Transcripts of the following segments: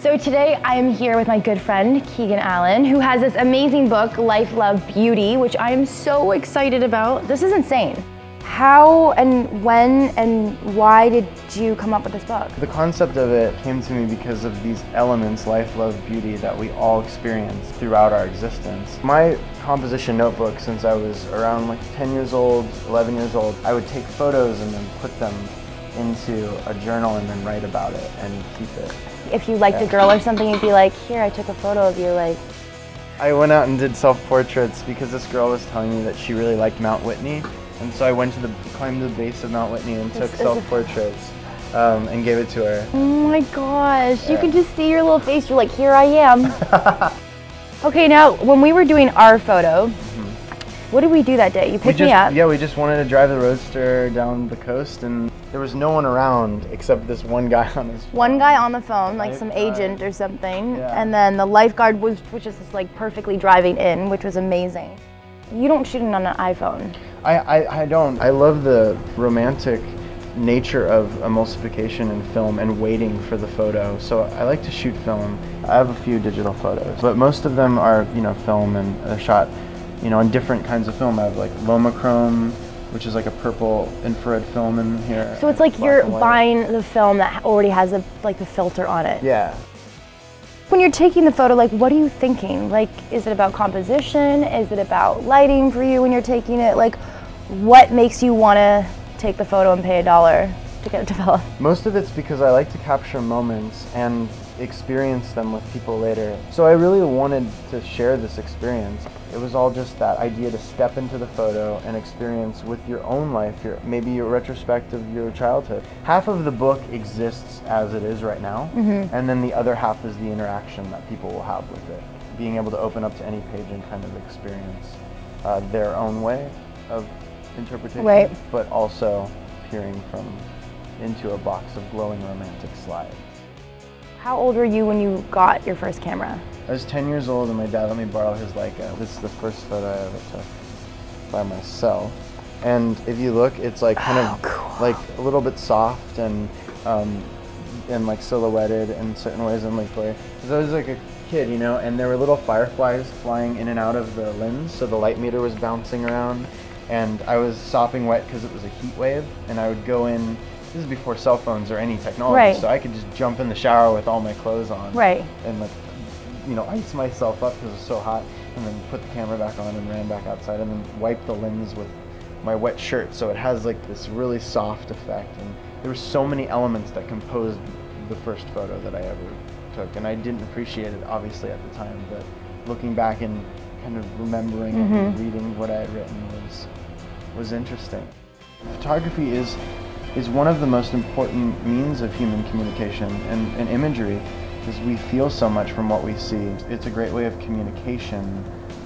So today I am here with my good friend Keegan Allen, who has this amazing book, Life, Love, Beauty, which I am so excited about. This is insane. How and when and why did you come up with this book? The concept of it came to me because of these elements, life, love, beauty, that we all experience throughout our existence. My composition notebook, since I was around like 10 years old, 11 years old, I would take photos and then put them into a journal and then write about it and keep it. If you liked a girl or something, you'd be like, here, I took a photo of you, like, I went out and did self-portraits because this girl was telling me that she really liked Mount Whitney. And so I went to the, climbed the base of Mount Whitney and took This is a- self-portraits um, and gave it to her. Oh my gosh, you can just see your little face. You're like, here I am. okay, now when we were doing our photo, what did we do that day? You picked just, me up. yeah, we just wanted to drive the roadster down the coast and there was no one around except this one guy on his One guy on the phone, like some agent or something, Yeah. and then the lifeguard was, which is just like perfectly driving in, which was amazing. You don't shoot it on an iPhone. I, I, I don't. I love the romantic nature of emulsification in film and waiting for the photo. So I like to shoot film. I have a few digital photos, but most of them are, you know, film and they're shot, you know, on different kinds of film. I have like LomoChrome, which is like a purple infrared film in here. So it's like you're buying the film that already has a like the filter on it. Yeah. When you're taking the photo, like what are you thinking? Like is it about composition? Is it about lighting for you when you're taking it? Like what makes you want to take the photo and pay a dollar to get it developed? Most of it's because I like to capture moments and experience them with people later. So I really wanted to share this experience. It was all just that idea to step into the photo and experience with your own life, your maybe your retrospect of your childhood. Half of the book exists as it is right now, and then the other half is the interaction that people will have with it. Being able to open up to any page and kind of experience uh, their own way of interpretation, Right. but also hearing from into a box of glowing romantic slides. How old were you when you got your first camera? I was 10 years old and my dad let me borrow his Leica. This is the first photo I ever took by myself. And if you look, it's like kind Oh, of cool. like a little bit soft and um, and like silhouetted in certain ways and like. Because I was like a kid, you know, and there were little fireflies flying in and out of the lens, so the light meter was bouncing around, and I was sopping wet because it was a heat wave, and I would go in. This is before cell phones or any technology, Right. so I could just jump in the shower with all my clothes on Right. and like you know ice myself up because it was so hot and then put the camera back on and ran back outside and then wiped the lens with my wet shirt so it has like this really soft effect and there were so many elements that composed the first photo that I ever took and I didn't appreciate it obviously at the time but looking back and kind of remembering and mm-hmm. reading what I had written was was interesting. Photography is is one of the most important means of human communication and, and imagery because we feel so much from what we see. It's a great way of communication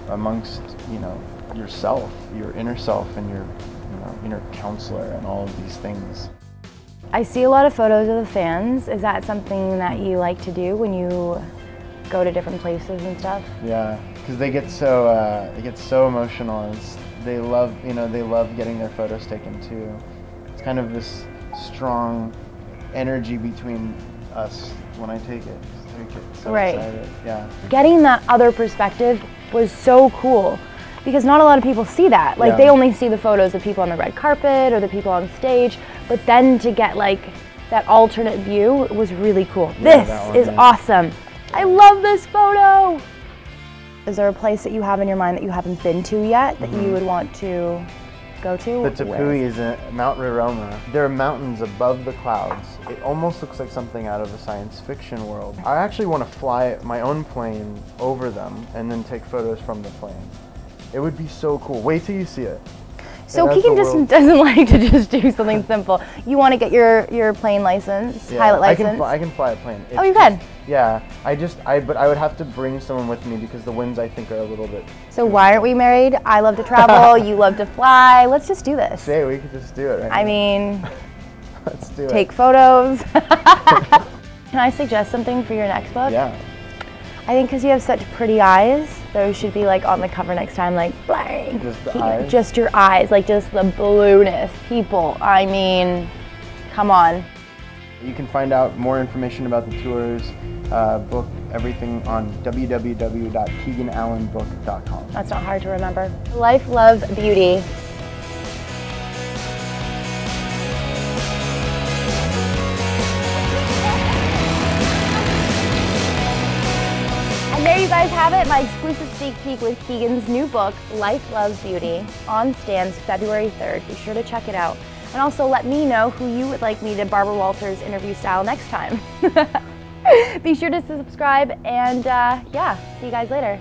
amongst, you know, yourself, your inner self and your you know, inner counselor and all of these things. I see a lot of photos of the fans. Is that something that you like to do when you go to different places and stuff? Yeah, because they get so uh, they get so emotional. And they love you know they love getting their photos taken too. It's kind of this strong energy between us when I take it. I get so Right. excited. Yeah. Getting that other perspective was so cool because not a lot of people see that. Like Yeah. they only see the photos of people on the red carpet or the people on stage, but then to get like that alternate view was really cool. Yeah, this one, is yeah. awesome. I love this photo. Is there a place that you have in your mind that you haven't been to yet that you mm-hmm. would want to go to? The? Tepui is in Mount Roraima. There are mountains above the clouds. It almost looks like something out of a science fiction world. I actually want to fly my own plane over them and then take photos from the plane. It would be so cool. Wait till you see it. So has Keegan just doesn't like to just do something simple. You want to get your your plane license, Yeah, pilot I license. can, fly, I can fly a plane. Oh, it's Oh, you just- can? Yeah, I just, I, but I would have to bring someone with me because the winds I think are a little bit. So why aren't we married? I love to travel. you love to fly. Let's just do this. Say we could just do it. Right I now. mean, let's do it. take photos. Can I suggest something for your next book? Yeah. I think because you have such pretty eyes, those should be like on the cover next time, like blank. Just eyes? Just your eyes, like just the blueness. People, I mean, come on. You can find out more information about the tours, uh, book everything on www.keeganallenbook.com. That's not hard to remember. Life, love, beauty. There you guys have it, my exclusive sneak peek with Keegan's new book, Life, Love, Beauty, on stands February 3rd. Be sure to check it out. And also let me know who you would like me to Barbara Walters interview style next time. Be sure to subscribe and uh, yeah, see you guys later.